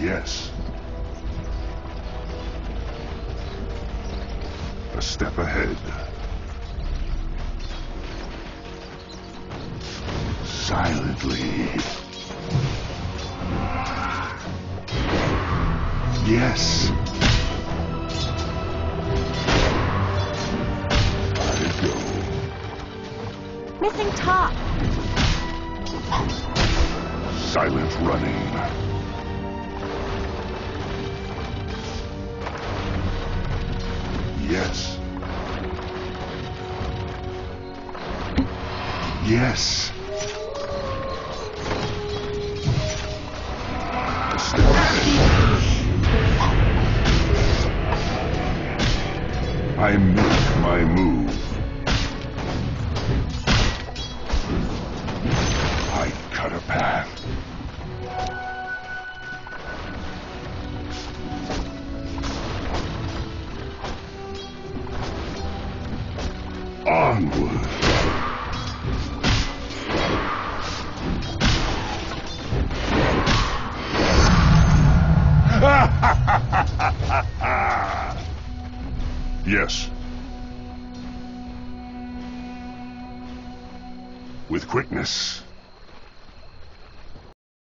Yes. A step ahead. Silently. Yes. I go. Missing top. Silent running. Yes. Yes. I make my move. I cut a path. Onward. yes. With quickness.